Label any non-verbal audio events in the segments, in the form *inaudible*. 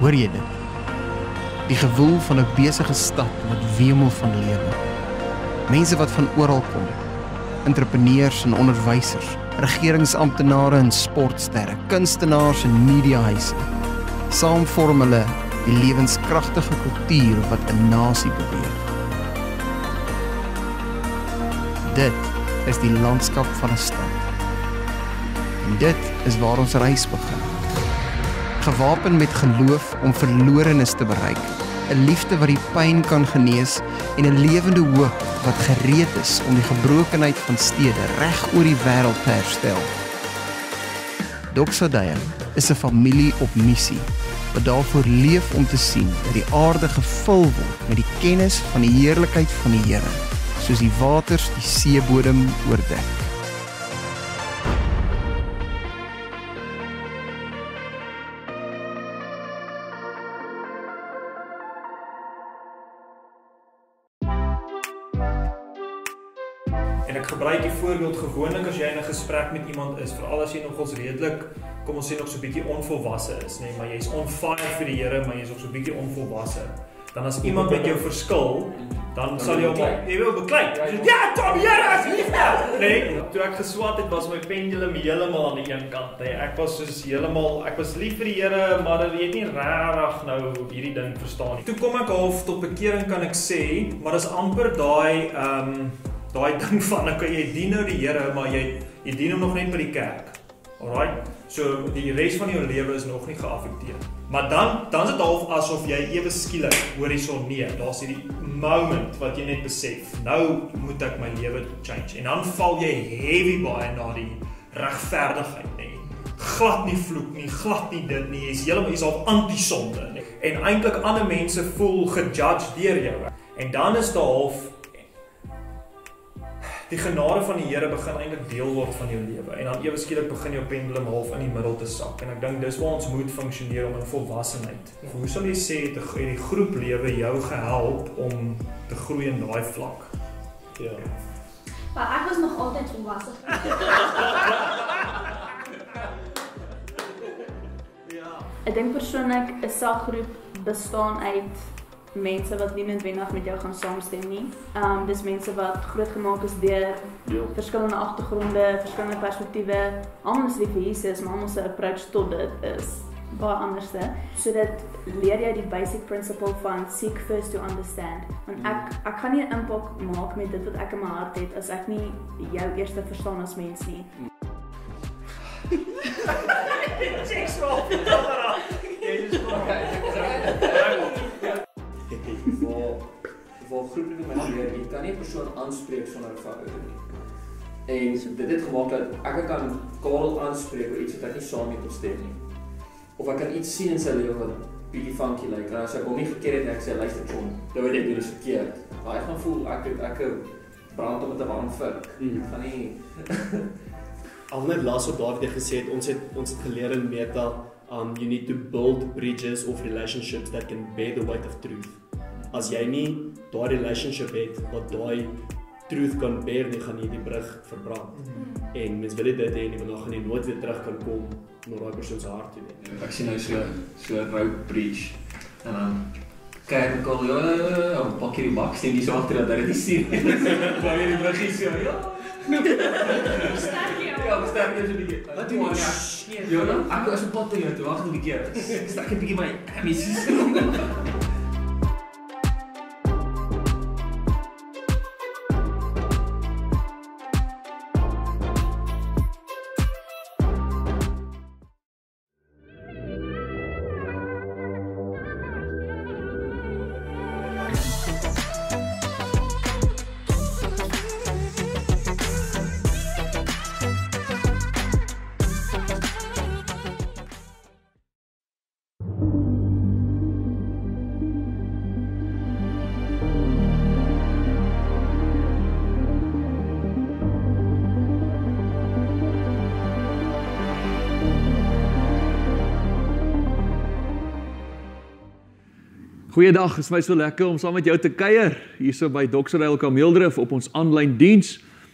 Hoor jy dit? Die gewoel van 'n besige stad wat wemel van lewe. Mense wat van oral kom. Entrepreneurs en onderwysers, regeringsamptenare en sportsterre, kunstenaars en mediahuise. Saam vorm hulle die lewenskragtige kultuur wat 'n nasie beweeg. Dit is die landskap van 'n stad. En dit is waar ons reis begin. Gewapen met geloof om verlorenes te bereik, 'n liefde wat die pyn kan genees en 'n lewende hoop wat gereed is om die gebrokenheid van stede reg oor die wêreld te herstel. Doxodaya is 'n familie op missie wat daarvoor leef om te sien dat die aarde gevul word met die kennis van die heerlikheid van die Here, soos die waters die seebodem oordek. Gebruik die voorbeeld gewoonlik as jy in 'n gesprek met iemand is, veral as jy nog ons redelik, kom ons sê nog so 'n bietjie onvolwasse is, nê, nee, maar jy's on fire vir die Here, maar jy's ook so 'n bietjie onvolwasse. Dan as iemand met jou verskil, dan sal jy hom jy wil beklei. Ja, Tom, Here, asseblief nou. Nee, toe ek geswat het, was my pendulum heeltemal aan die een kant. Hè. Ek was soos heeltemal, ek was lief vir die Here, maar ek weet nie regtig nou hierdie ding verstaan nie. Toe kom ek half tot bekering kan ek sê, maar dis amper daai ehm um, daai ding *laughs* van okay jy dien nou die Here maar jy jy dien hom nog net by die kerk. Alraai. So die res van jou lewe is nog nie geaffekteer. Maar dan dan is dit half asof jy ewe skielik hoor hierson nee, daar's hierdie moment wat jy net besef. Nou moet ek my lewe change. En dan val jy heavy baie na die regverdigheid, nê. Glad nie vloek nie, glad nie dit nie. Jy's heeltemal jy's al anti-sonde, nê. En eintlik ander mense voel gejudge deur jou. En dan is daar half die genade van die Here begin eintlik deel word van jou lewe en dan ewe skielik begin jou pendulum half in die middel te sak en ek dink dis waar ons moet funksioneer om in volwassenheid. Hoe sal jy sê het die groep lewe jou gehelp om te groei in daai vlak? Ja. Maar ek was nog altyd volwasse. *laughs* Ja. Ek dink persoonlik 'n selgroep bestaan uit mense wat nie noodwendig met jou gaan saamstem nie. Ehm um, dis mense wat grootgemaak is deur Ja. verskillende agtergronde, verskillende perspektiewe. Almal is lief vir Jesus, maar almal se approach tot dit is baie anderste. So dit leer jy die basic principle van seek first to understand. Want ek ek gaan nie 'n impak maak met dit wat ek in my hart het as ek nie jou eers verstaan as mens nie. *laughs* Checks wel. *laughs* *laughs* Jy is kom. Waar waar groepe met leer, jy kan nie 'n persoon aanspreek sonder 'n verhouding nie. En dit het gemaak dat ek kan Karel aanspreek oor iets wat ek nie saam mee kon stem nie. Of ek kan iets sien in sy lewe wat bietjie funky lyk. Like. En as ek hom nie gekeer het, ek sê luister John, dit wat jy doen is verkeerd. Maar hy gaan voel ek het ek brand om met 'n warm vurk. Mm. Ek gaan nie Al net laas op David het gesê het, ons het ons het geleer in Meta um you need to build bridges of relationships that can bear the weight of truth. As jy nie daai relationship het wat daai truth kan bear nie, gaan jy die brug verbrand. En mens wil nie dit hê nie, want dan gaan jy nooit weer terug kan kom na daai persoon se hart toe nie. ek sien nou so so road bridge en dan kyk ek al ja ja ja, ja ja pak hierdie baksteen hier so agter dat hy dit sien. Dan weer die bruggie so ja. Sterk jou. Ja, sterk jy so 'n bietjie. Wat doen jy? Ja, dan ek is op pad toe. Wag 'n bietjie. Ek sterk 'n bietjie my emissies. *laughs* Goeiedag, is my so lekker om saam met jou te kuier hierso by Doxerdale Kameeldrif op ons aanlyn diens.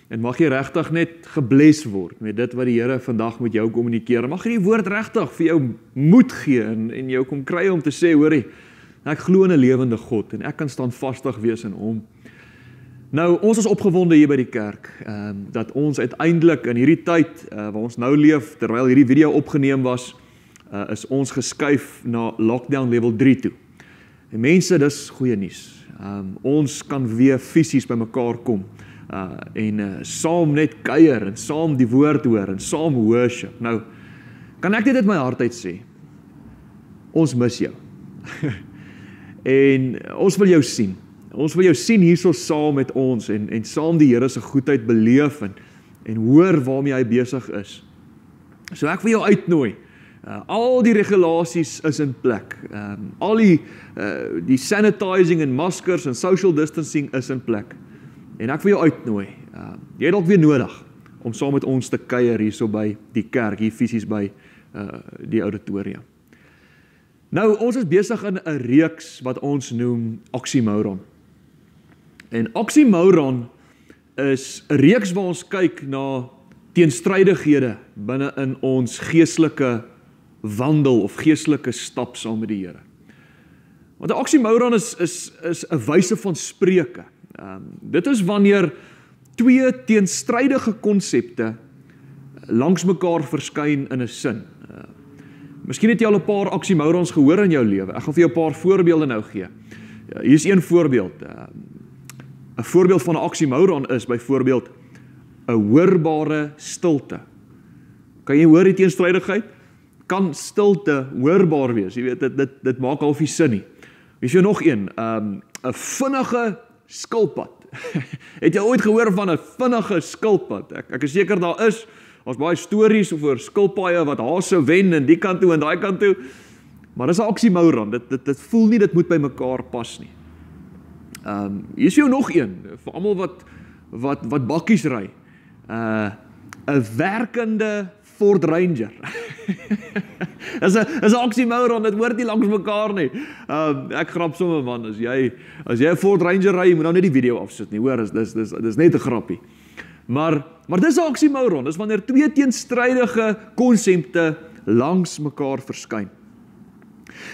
En mag jy regtig net gebless word met dit wat die Here vandag met jou kommunikeer. Mag hierdie woord regtig vir jou moed gee en en jou kom kry om te sê, hoorie, ek glo in 'n lewende God en ek kan staan vastig wees in hom. Nou, ons is opgewonde hier by die kerk, ehm um, dat ons uiteindelik in hierdie tyd uh, waar ons nou leef terwyl hierdie video opgeneem was, uh, is ons geskuif na lockdown level 3 toe. En mense, dis goeie nuus. Um, ons kan weer fisies bymekaar kom uh en uh, saam net kuier en saam die woord hoor en saam worship. Nou kan ek dit uit my hart uit sê. Ons mis jou. *laughs* en ons wil jou sien. Ons wil jou sien hierso saam met ons en en saam die Here se goedheid beleef en en hoor waarmee hy besig is. So ek wil jou uitnooi. Uh, al die regulasies is in plek. Ehm um, al die uh, die sanitizing en maskers en social distancing is in plek. En ek wil jou uitnooi. Uh, jy het dalk weer nodig om saam met ons te kuier hierso by die kerk hier fisies by uh die auditorium. Nou ons is besig in 'n reeks wat ons noem oxymoron. En oxymoron is 'n reeks waar ons kyk na teenstrydighede binne in ons geestelike wandel of geestelike stap saam met die Here. Want 'n oxymoron is is is 'n wyse van spreuke. Ehm um, dit is wanneer twee teenstrydige konsepte langs mekaar verskyn in 'n sin. Uh, Miskien het jy al 'n paar oxymorons gehoor in jou lewe. Ek gaan vir jou 'n paar voorbeelde nou gee. Ja, hier is een voorbeeld. Ehm, 'n uh, Voorbeeld van 'n oxymoron is byvoorbeeld 'n hoorbare stilte. Kan jy hoor die teenstrydigheid? Kan stilte hoorbaar wees? Jy weet dit dit dit maak half nie sin nie. Is jy nog een. Ehm um, 'n vinnige skilpad. *laughs* het jy ooit gehoor van 'n vinnige skilpad? Ek ek is seker daar is. Ons baie stories oor skilpaaie wat hase wen en die kant toe en daai kant toe. Maar dis 'n oxymoron. Dit dit dit voel nie dit moet by mekaar pas nie. Ehm um, hier is jou nog een vir almal wat wat wat bakkies ry. Uh 'n werkende Ford Ranger. *laughs* is 'n is 'n oxymoron, dit hoort nie langs mekaar nie. Um ek grap sommer man, as jy as jy 'n Ford Ranger ry, moet nou net die video afsit nie, hoor, is dis dis dis net 'n grappie. Maar maar dis 'n oxymoron, dis wanneer twee teenstrydige konsepte langs mekaar verskyn.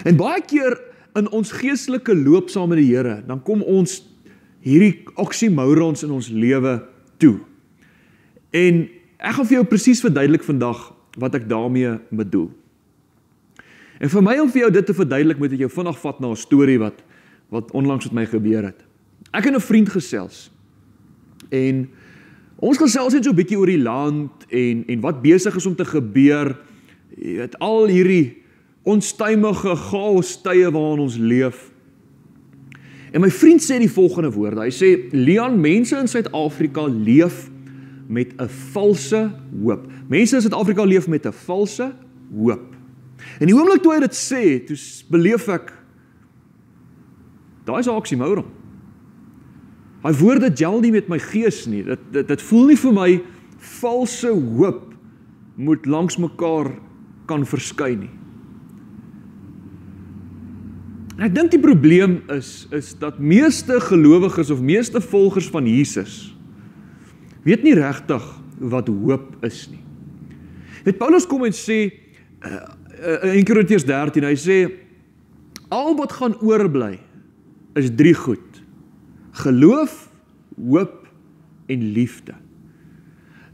En baie keer in ons geestelike loop saam met die Here, dan kom ons hierdie oxymorons in ons lewe toe. En Ek gaan vir jou presies verduidelik vandag wat ek daarmee bedoel. En vir my om vir jou dit te verduidelik, moet ek jou vinnig vat na 'n storie wat wat onlangs met my gebeur het. Ek en 'n vriend gesels. En ons gesels net so 'n bietjie oor die land en en wat besig is om te gebeur. Jy weet al hierdie onstuimige chaos tye waarin ons leef. En my vriend sê die volgende woorde. Hy sê: "Leon, mense in Suid-Afrika leef met 'n valse hoop. Mense in Suid-Afrika leef met 'n valse hoop. En die oomblik toe hy dit sê, toe beleef ek daai is 'n oksimoron. Daai woorde gel nie met my gees nie. Dit dit dit voel nie vir my valse hoop moet langs mekaar kan verskyn nie. En ek dink die probleem is is dat meeste gelowiges of meeste volgers van Jesus weet nie regtig wat hoop is nie. Dit Paulus kom en sê uh, in Korintiërs 13, hy sê al wat gaan oorbly is drie goed. Geloof, hoop en liefde.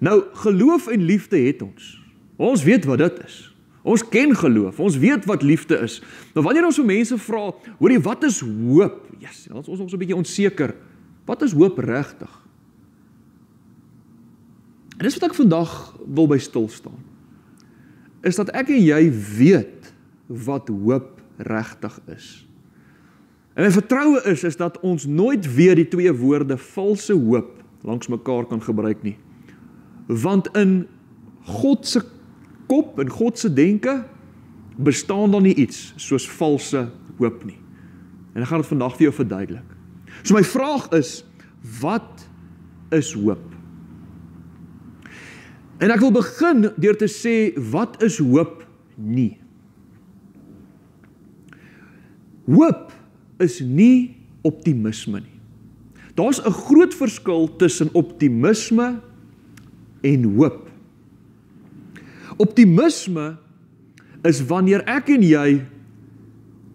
Nou geloof en liefde het ons. Ons weet wat dit is. Ons ken geloof. Ons weet wat liefde is. Maar wanneer ons vir mense vra, hoorie, wat is hoop? Ja, yes, ons ons is 'n bietjie onseker. Wat is hoop regtig? En dis wat ek vandag wil by stil staan. Is dat ek en jy weet wat hoop regtig is. En my vertroue is is dat ons nooit weer die twee woorde valse hoop langs mekaar kan gebruik nie. Want in God se kop en God se denke bestaan daar nie iets soos valse hoop nie. En ek gaan dit vandag vir jou verduidelik. So my vraag is wat is hoop? En ek wil begin deur te sê wat is hoop nie? Hoop is nie optimisme nie. Daar's 'n groot verskil tussen optimisme en hoop. Optimisme is wanneer ek en jy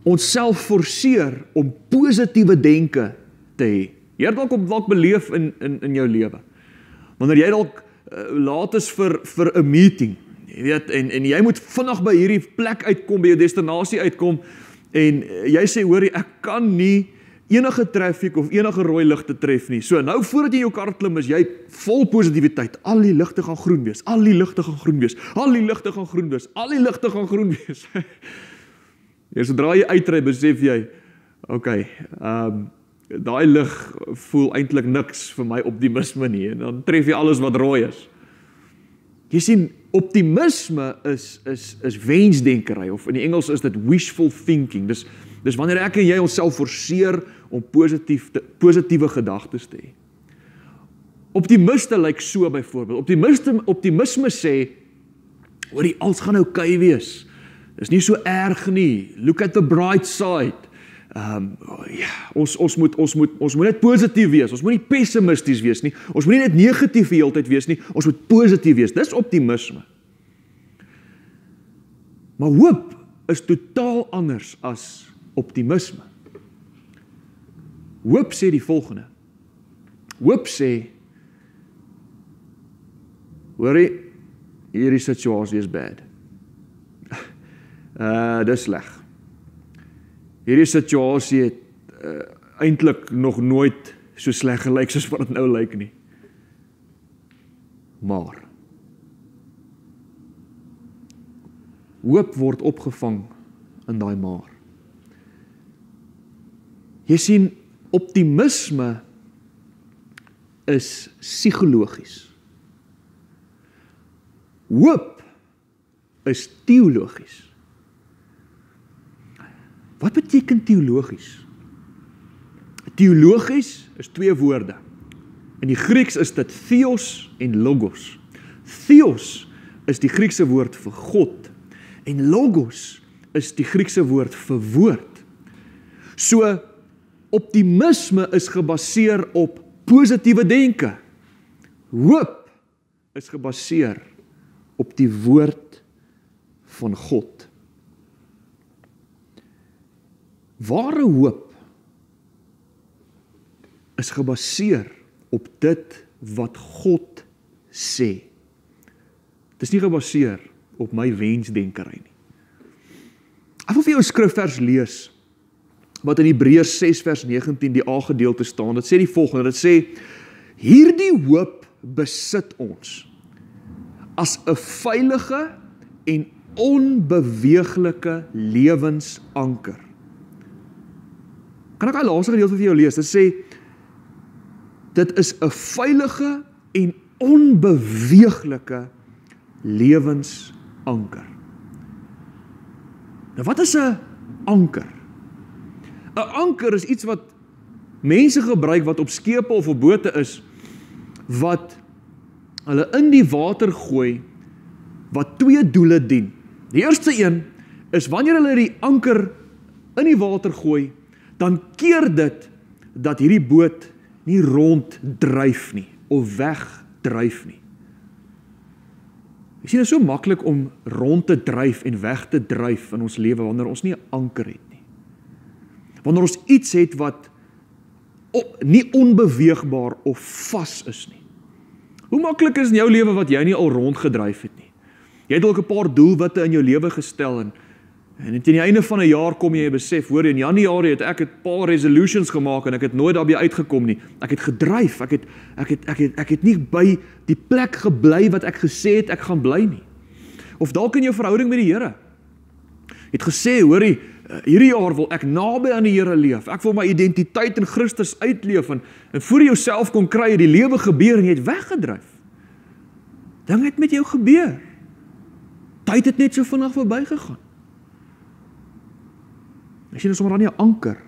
onsself forceer om positiewe denke te hê. Jy het dalk op dalk beleef in in in jou lewe. Wanneer jy dalk laat is vir vir 'n meeting, jy weet en en jy moet vinnig by hierdie plek uitkom, by jou destinasie uitkom en uh, jy sê hoorie ek kan nie enige traffic of enige rooi ligte tref nie. So nou voordat jy jou kar klim, is jy vol positiwiteit. Al die ligte gaan groen wees. Al die ligte gaan groen wees. Al die ligte gaan groen wees. Al die ligte gaan groen wees. *laughs* Eers sodra jy uitry, besef jy, okay, ehm um, daai lig voel eintlik niks vir my optimisme nie en dan tref jy alles wat rooi is. Jy sien, optimisme is is is wensdenkery of in die Engels is dit wishful thinking. Dis dis wanneer ek en jy onsself forceer om positief te, positiewe gedagtes te hê. Optimiste lyk like so byvoorbeeld. Optimiste optimisme sê oor die alles gaan oukei okay wees. Dis nie so erg nie. Look at the bright side. Ehm um, ja, ons ons moet ons moet ons moet net positief wees. Ons moet nie pessimisties wees nie. Ons moet nie net negatief die hele tyd wees nie. Ons moet positief wees. Dis optimisme. Maar hoop is totaal anders as optimisme. Hoop sê die volgende. Hoop sê hoorie hierdie situasie is bad. *laughs* Uh dis sleg. Hierdie situasie het uh, eintlik nog nooit so sleg gelyk soos wat dit nou lyk nie. Maar hoop word opgevang in daai maar. Jy sien optimisme is psigologies. Hoop is teologies. Wat beteken teologies? Teologies is twee woorde. In die Grieks is dit theos en logos. Theos is die Griekse woord vir God en logos is die Griekse woord vir woord. So optimisme is gebaseer op positiewe denke. Hoop is gebaseer op die woord van God. Ware hoop is gebaseer op dit wat God sê. Dit is nie gebaseer op my wensdenkery nie. Ek wil vir jou 'n skrifvers lees wat in Hebreërs 6 vers 19 die A gedeelte staan. Dit sê die volgende: Dit sê hierdie hoop besit ons as 'n veilige en onbeweeglike lewensanker Kan ek daai laaste gedeelte vir jou lees? Dit sê dit is 'n veilige en onbeweeglike lewensanker. Nou wat is 'n anker? 'n Anker is iets wat mense gebruik wat op skepe of op bote is wat hulle in die water gooi wat twee doele dien. Die eerste een is wanneer hulle die anker in die water gooi dan keer dit dat hierdie boot nie rond dryf nie of wegdryf nie. Jy sien dit is so maklik om rond te dryf en weg te dryf in ons lewe wanneer ons nie 'n anker het nie. Wanneer ons iets het wat op, nie onbeweegbaar of vas is nie. Hoe maklik is in jou lewe wat jy nie al rondgedryf het nie. Jy het dalk 'n paar doelwitte in jou lewe gestel en En teen die einde van 'n jaar kom jy besef, hoor in Januarie het ek 'n paar resolutions gemaak en ek het nooit daarbey uitgekom nie. Ek het gedryf, ek het ek het ek het ek het nie by die plek gebly wat ek gesê het ek gaan bly nie. Of dalk in jou verhouding met die Here. Het gesê, hoorie, eh, hierdie jaar wil ek naby aan die Here leef. Ek wil my identiteit in Christus uitleef en en voor jy jouself kon kry het die lewe gebeur en jy het weggedryf. Ding het met jou gebeur. Tyd het net so vinnig verbygegaan. As jy nou sommer dan nie 'n anker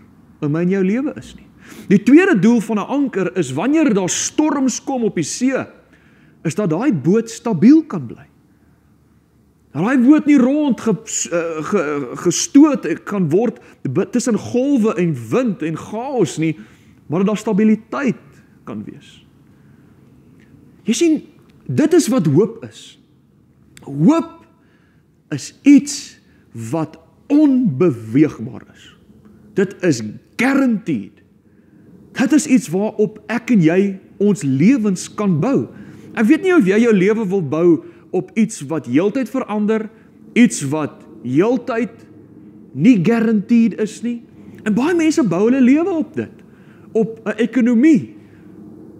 in my en jou lewe is nie. Die tweede doel van 'n anker is wanneer daar storms kom op die see, is dat daai boot stabiel kan bly. Daai boot nie rond ge, uh, ge, gestoot kan word tussen golwe en wind en chaos nie, maar dat daar stabiliteit kan wees. Jy sien, dit is wat hoop is. Hoop is iets wat onbeweegbaar is. Dit is guaranteed. Dit is iets waarop ek en jy ons lewens kan bou. Ek weet nie of jy jou lewe wil bou op iets wat heeltyd verander, iets wat heeltyd nie guaranteed is nie. En baie mense bou hulle lewe op dit, op 'n ekonomie.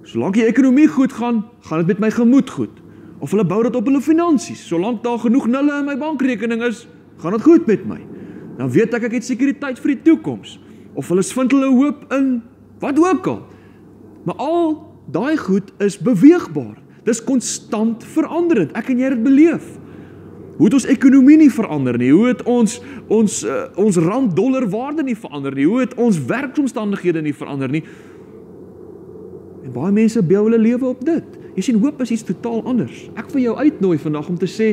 Solank die ekonomie goed gaan, gaan dit met my gemoed goed. Of hulle bou dit op hulle finansies. Solank daar genoeg nulle in my bankrekening is, gaan dit goed met my. Dan weet ek ek het sekuriteit vir die toekoms. Of hulle vind hulle hoop in wat ook al. Maar al daai goed is beweegbaar. Dis konstant veranderend. Ek en jy het dit beleef. Hoe het ons ekonomie nie verander nie? Hoe het ons ons uh, ons rand dollar waarde nie verander nie? Hoe het ons werksomstandighede nie verander nie? En baie mense bou hulle lewe op dit. Jy sien hoop is iets totaal anders. Ek wil jou uitnooi vandag om te sê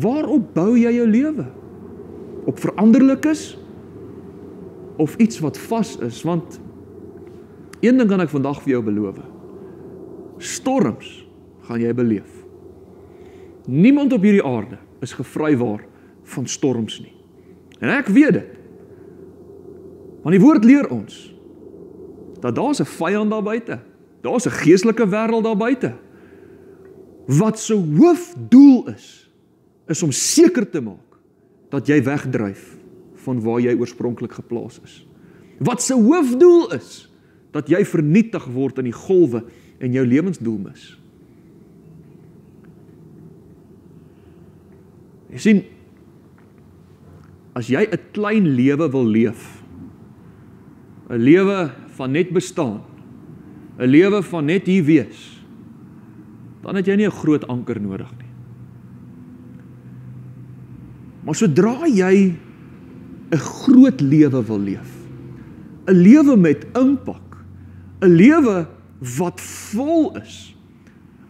waarop bou jy jou lewe? Op veranderlikes of iets wat vas is? Want een ding kan ek vandag vir jou beloof. Storms gaan jy beleef. Niemand op hierdie aarde is gevrywaar van storms nie. En ek weet dit. Want die woord leer ons dat daar's 'n vyand daar buite. Daar's 'n geestelike wêreld daar buite. Wat se hoofdoel is is om seker te maak dat jy wegdryf van waar jy oorspronklik geplaas is. Wat se hoofdoel is dat jy vernietig word in die golwe en jou lewensdoel mis. Jy sien as jy 'n klein lewe wil leef, 'n lewe van net bestaan, 'n lewe van net hier wees, dan het jy nie 'n groot anker nodig nie. Maar sodra jy 'n groot lewe wil leef, 'n lewe met impak, 'n lewe wat vol is,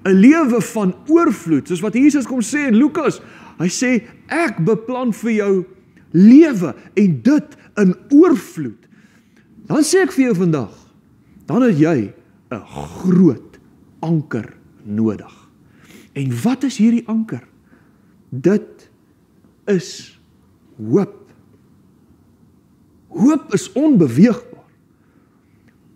'n lewe van oorvloed, soos wat Jesus kom sê in Lukas, hy sê ek beplan vir jou lewe en dit in oorvloed. Dan sê ek vir jou vandag, dan het jy 'n groot anker nodig. En wat is hierdie anker? Dit is hoop. Hoop is onbeweegbaar.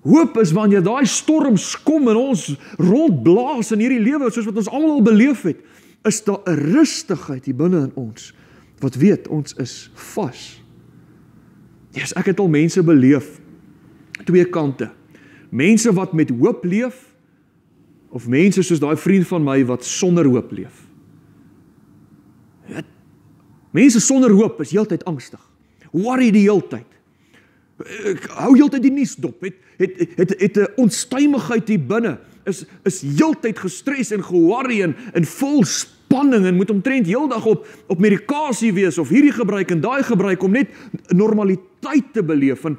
Hoop is wanneer daai storms kom en ons rondblaas in hierdie lewe soos wat ons almal al beleef het, is daar 'n rustigheid hier binne in ons wat weet ons is vas. Ja, yes, ek het al mense beleef twee kante. Mense wat met hoop leef of mense soos daai vriend van my wat sonder hoop leef. Mense sonder hoop is heeltyd angstig. Worry die heeltyd. Ek hou heeltyd die nuus dop. Het het het het 'n onstuimigheid hier binne. Is is heeltyd gestres en ge-worry en in vol spanning en moet omtrent heeldag op op medikasie wees of hierdie gebruik en daai gebruik om net normaliteit te beleef en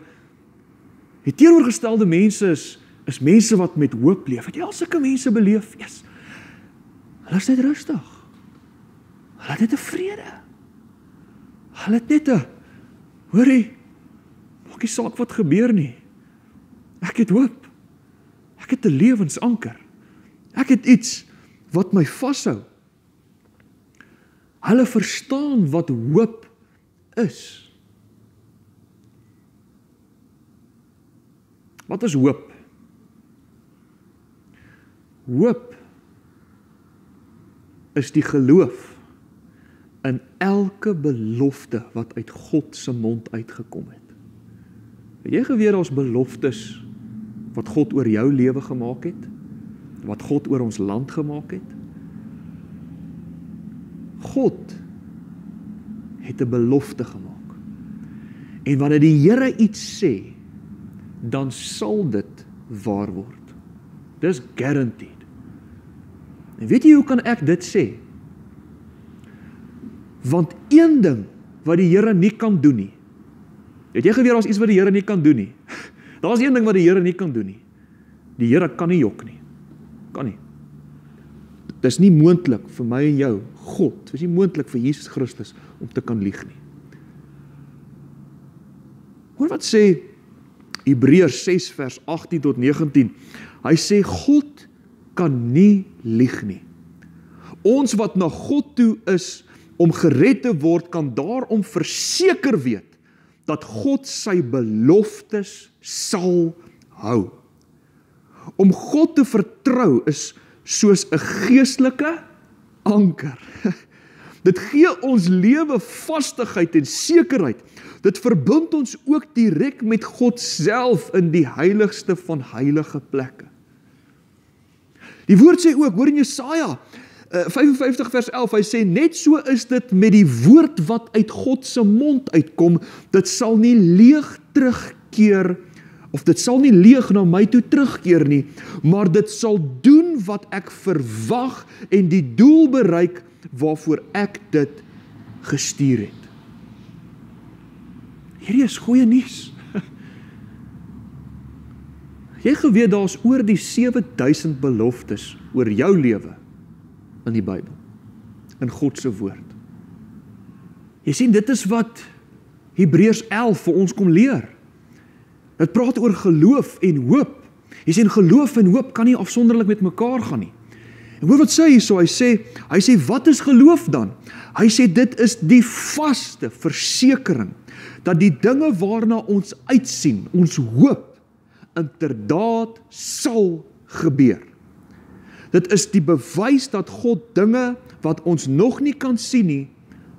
die teenoorgestelde mense is is mense wat met hoop leef. Het jy al sulke mense beleef? Yes. Hulle is net rustig. Hulle het 'n vrede. Hulle het net 'n hoorie maak nie saak wat gebeur nie. Ek het hoop. Ek het 'n lewensanker. Ek het iets wat my vashou. Hulle verstaan wat hoop is. Wat is hoop? Hoop is die geloof in elke belofte wat uit God se mond uitgekom het. Het jy geweet ons beloftes wat God oor jou lewe gemaak het? Wat God oor ons land gemaak het? God het 'n belofte gemaak. En wanneer die Here iets sê, dan sal dit waar word. Dis guaranteed. En weet jy hoe kan ek dit sê? Want een ding wat die Here nie kan doen nie. Het jy geweet daar's iets wat die Here nie kan doen nie? *laughs* Daar's een ding wat die Here nie kan doen nie. Die Here kan nie jok nie. Kan nie. Dis nie moontlik vir my en jou, God. Dis nie moontlik vir Jesus Christus om te kan lieg nie. Hoor wat sê Hebreërs 6 vers 18 tot 19. Hy sê God kan nie lieg nie. Ons wat na God toe is om gered te word, kan daarom verseker weet dat God sy beloftes sal hou. Om God te vertrou is soos 'n geestelike anker. *laughs* Dit gee ons lewe vastigheid en sekerheid. Dit verbind ons ook direk met God self in die heiligste van heilige plekke. Die woord sê ook, hoor in Jesaja 55 vers 11, hy sê net so is dit met die woord wat uit God se mond uitkom, dit sal nie leeg terugkeer of dit sal nie leeg na my toe terugkeer nie, maar dit sal doen wat ek verwag en die doel bereik waarvoor ek dit gestuur het. Hierdie is goeie nuus. *laughs* Jy geweet daar's oor die 7000 beloftes oor jou lewe in die Bybel. In God se woord. Jy sien dit is wat Hebreërs 11 vir ons kom leer. Dit praat oor geloof en hoop. Jy sien geloof en hoop kan nie afsonderlik met mekaar gaan nie. En hoor wat sê hy hierso, hy sê hy sê wat is geloof dan? Hy sê dit is die vaste versekering dat die dinge waarna ons uitsien, ons hoop inderdaad sal gebeur. Dit is die bewys dat God dinge wat ons nog nie kan sien nie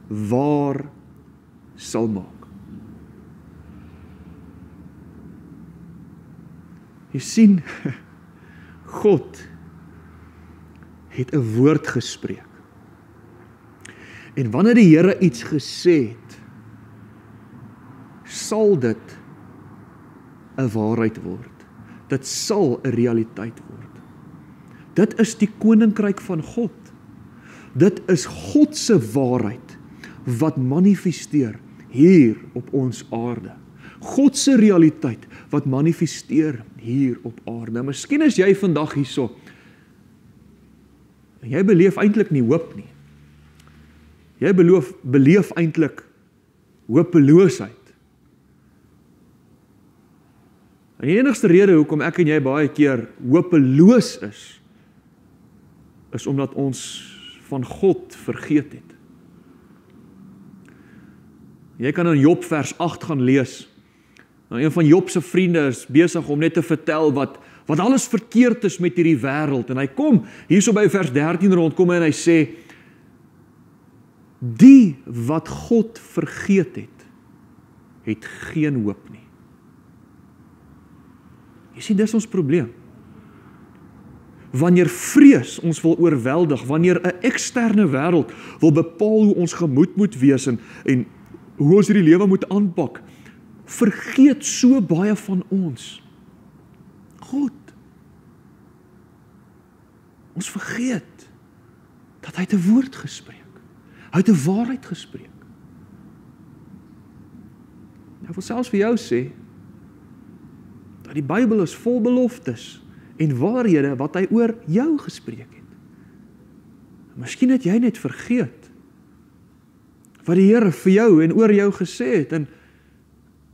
waar sal maak. Jy sien *laughs* God het 'n woord gespreek. En wanneer die Here iets gesê het, sal dit 'n waarheid word. Dit sal 'n realiteit word. Dit is die koninkryk van God. Dit is God se waarheid wat manifesteer hier op ons aarde. God se realiteit wat manifesteer hier op aarde. Miskien is jy vandag hierso. En jy beleef eintlik nie hoop nie. Jy beloof beleef eintlik hopeloosheid. En die enigste rede hoekom ek en jy baie keer hopeloos is is omdat ons van God vergeet het. Jy kan in Job vers 8 gaan lees. Nou een van Job se vriende is besig om net te vertel wat wat alles verkeerd is met hierdie wêreld en hy kom hierso by vers 13 rondkom en hy sê die wat God vergeet het het geen hoop nie. Jy sien dis ons probleem. Wanneer vrees ons wil oorweldig, wanneer 'n eksterne wêreld wil bepaal hoe ons gemoed moet wees en en hoe ons hierdie lewe moet aanpak, vergeet so baie van ons. God. Ons vergeet dat hy 'n woord gespreek. Hy het 'n waarheid gespreek. Nou wil selfs vir jou sê dat die Bybel is vol beloftes en waarhede wat hy oor jou gespreek het. Miskien het jy net vergeet wat die Here vir jou en oor jou gesê het en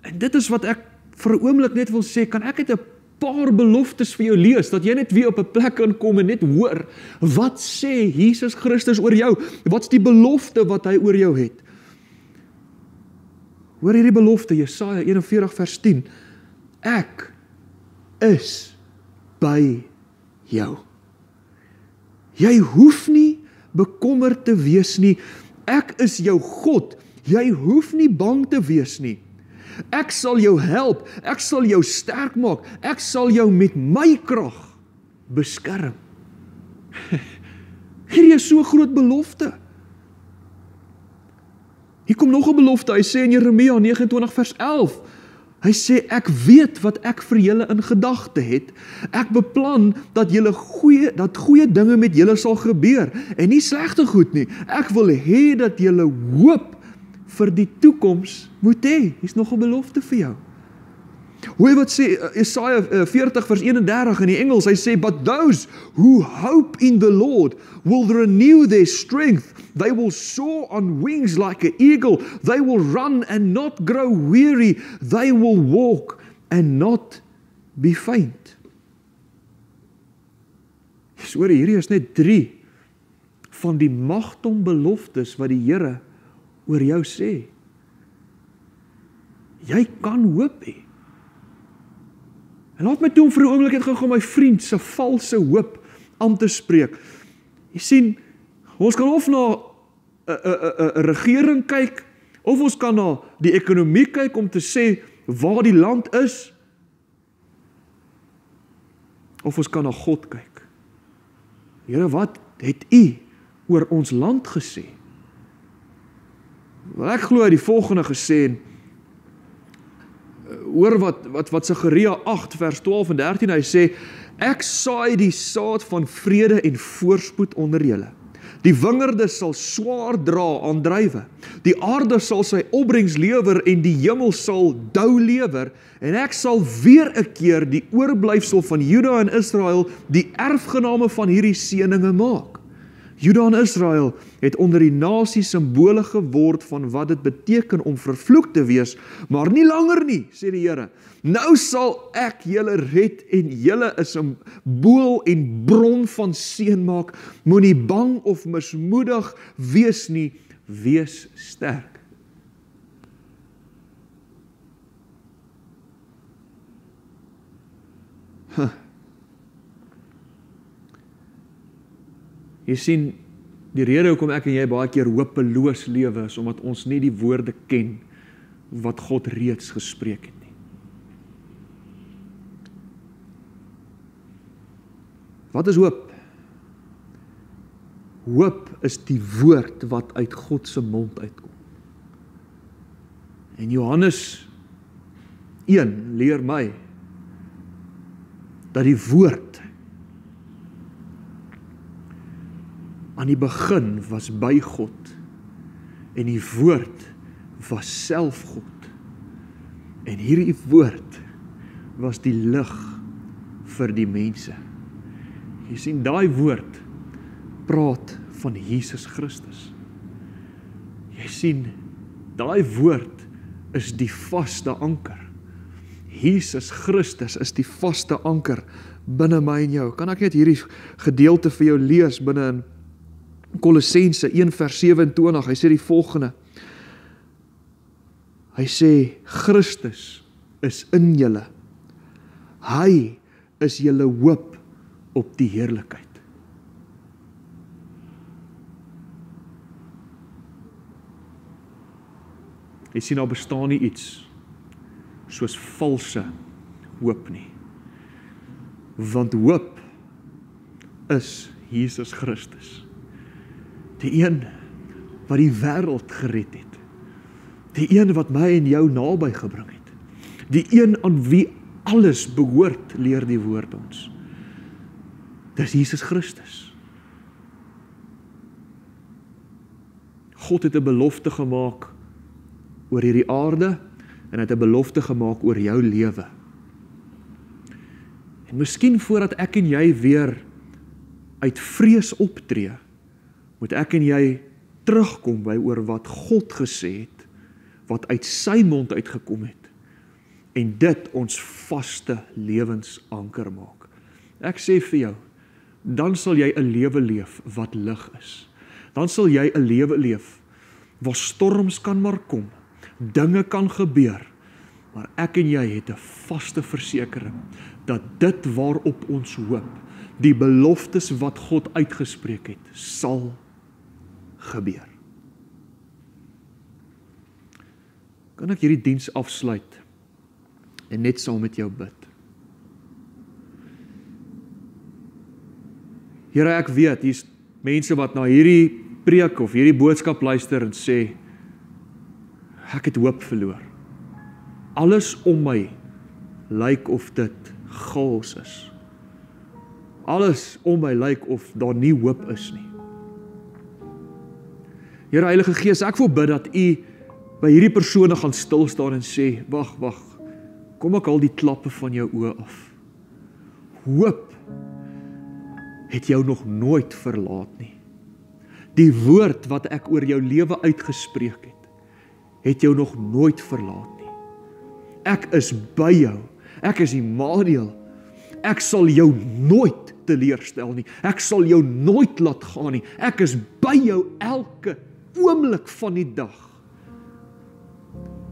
en dit is wat ek vir 'n oomblik net wil sê, kan ek net 'n paar beloftes vir jou lees dat jy net weer op 'n plek kan kom en net hoor wat sê Jesus Christus oor jou? Wat's die belofte wat hy oor jou het? Hoor hierdie belofte Jesaja 41 vers 10. Ek is by jou. Jy hoef nie bekommerd te wees nie. Ek is jou God. Jy hoef nie bang te wees nie. Ek sal jou help. Ek sal jou sterk maak. Ek sal jou met my krag beskerm. *laughs* Hierdie is so groot belofte. Hier kom nog 'n belofte. Hy sê in Jeremia 29 vers 11 Hy sê ek weet wat ek vir julle in gedagte het. Ek beplan dat julle goeie dat goeie dinge met julle sal gebeur en nie slegte goed nie. Ek wil hê dat julle hoop vir die toekoms moet hê. Hier's nog 'n belofte vir jou. Hoor wat sê Jesaja 40 vers 31 in die Engels. Hy sê but those who hope in the Lord will renew their strength. They will soar on wings like an eagle. They will run and not grow weary. They will walk and not be faint. Hoor, hierdie is net 3 van die magtom beloftes wat die Here oor jou sê. Jy kan hoop hê. En laat my toe om vir 'n oomblik net gou my vriend se valse hoop aan te spreek. Jy sien, ons kan of na 'n 'n 'n regering kyk of ons kan na die ekonomie kyk om te sê waar die land is of ons kan na God kyk. Here, wat het U oor ons land gesê? Wel ek glo die volgende gesê en hoor wat wat wat Sagaria 8 vers 12 en 13 hy sê ek saai die saad van vrede en voorspoed onder julle. Die wingerde sal swaar dra aan druiwe. Die aarde sal sy opbrengs lewer en die hemel sal dou lewer en ek sal weer 'n keer die oorblyfsel van Juda en Israel die erfgename van hierdie seëninge maak. Juda en Israel het onder die nasie simbole geword van wat dit beteken om vervloek te wees, maar nie langer nie, sê die Here. Nou sal ek julle red en julle is 'n boel en bron van seën maak. Moenie bang of mismoedig wees nie, wees sterk. Huh. Jy sien die rede hoekom ek en jy baie keer hopeloos lewe is omdat ons nie die woorde ken wat God reeds gespreek het nie. Wat is hoop? Hoop is die woord wat uit God se mond uitkom. En Johannes 1 leer my dat die woord aan die begin was by God en die woord was self God. En hierdie woord was die lig vir die mense. Jy sien daai woord praat van Jesus Christus. Jy sien daai woord is die vaste anker. Jesus Christus is die vaste anker binne my en jou. Kan ek net hierdie gedeelte vir jou lees binne in Kolossense 1:27. Hy sê die volgende. Hy sê Christus is in julle. Hy is julle hoop op die heerlikheid. Jy sien daar bestaan nie iets soos valse hoop nie. Want hoop is Jesus Christus. Die een wat die wêreld gered het. Die een wat my en jou naby gebring het. Die een aan wie alles behoort, leer die woord ons. Dis Jesus Christus. God het 'n belofte gemaak oor hierdie aarde en het 'n belofte gemaak oor jou lewe. En miskien voordat ek en jy weer uit vrees optree, moet ek en jy terugkom by oor wat God gesê het, wat uit sy mond uitgekom het en dit ons vaste lewensanker maak. Ek sê vir jou, dan sal jy 'n lewe leef wat lig is. Dan sal jy 'n lewe leef waar storms kan maar kom, dinge kan gebeur, maar ek en jy het 'n vaste versekering dat dit waarop ons hoop, die beloftes wat God uitgespreek het, sal gebeur. Kan ek hierdie diens afsluit en net saam met jou bid? Here, ek weet hier's mense wat na hierdie preek of hierdie boodskap luister en sê ek het hoop verloor. Alles om my lyk of dit chaos is. Alles om my lyk of daar nie hoop is nie. Here Heilige Gees, ek wil bid dat U by hierdie persone gaan stil staan en sê, "Wag, wag. Kom ek al die klappe van jou oë af." Hoop het jou nog nooit verlaat nie. Die woord wat ek oor jou lewe uitgespreek het, het jou nog nooit verlaat nie. Ek is by jou. Ek is Immanuel. Ek sal jou nooit teleurstel nie. Ek sal jou nooit laat gaan nie. Ek is by jou elke oomblik van die dag.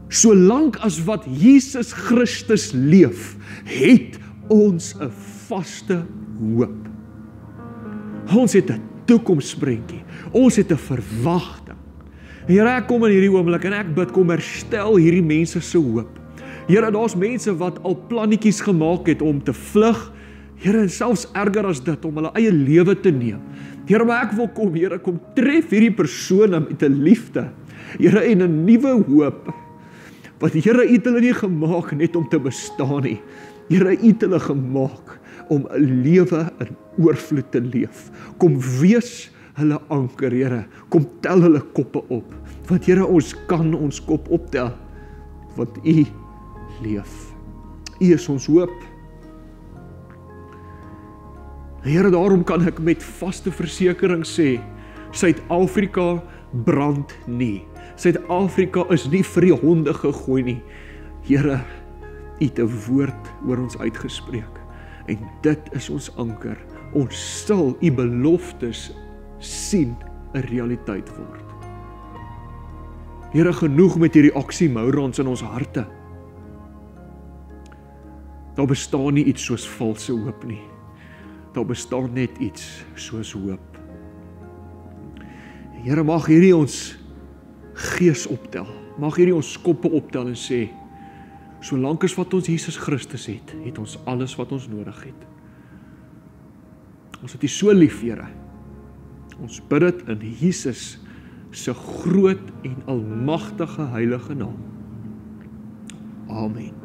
Solank as wat Jesus Christus leef, het ons 'n vaste hoop. Ons het 'n toekomsprentjie. Ons het 'n verwagting. Here, ek kom in hierdie oomblik en ek bid kom herstel hierdie mense se hoop. Here, daar's mense wat al plannetjies gemaak het om te vlug. Here, selfs erger as dit om hulle eie lewe te neem. Here, maar ek wil kom, Here, kom tref hierdie persone met 'n liefde. Here, en 'n nuwe hoop. Want Here, U het hulle nie gemaak net om te bestaan nie. Here, U het hulle gemaak om 'n lewe in oorvloed te leef. Kom wees hulle anker, Here. Kom tel hulle koppe op. Want Here, ons kan ons kop optel want U leef. U is ons hoop. Here, daarom kan ek met vaste versekering sê, Suid-Afrika brand nie. Suid-Afrika is nie vir die honde gegooi nie. Here, U het 'n woord oor ons uitgespreek en dit is ons anker. Ons sal U beloftes sien 'n realiteit word. Here, genoeg met hierdie oksymorons in ons harte. Daar bestaan nie iets soos valse hoop nie. Daar bestaan net iets soos hoop. Here mag hierdie ons gees optel. Mag hierdie ons koppe optel en sê solank as wat ons Jesus Christus het, het ons alles wat ons nodig het. Ons het U so lief, Here. Ons bid dit in Jesus se groot en almagtige heilige naam. Amen.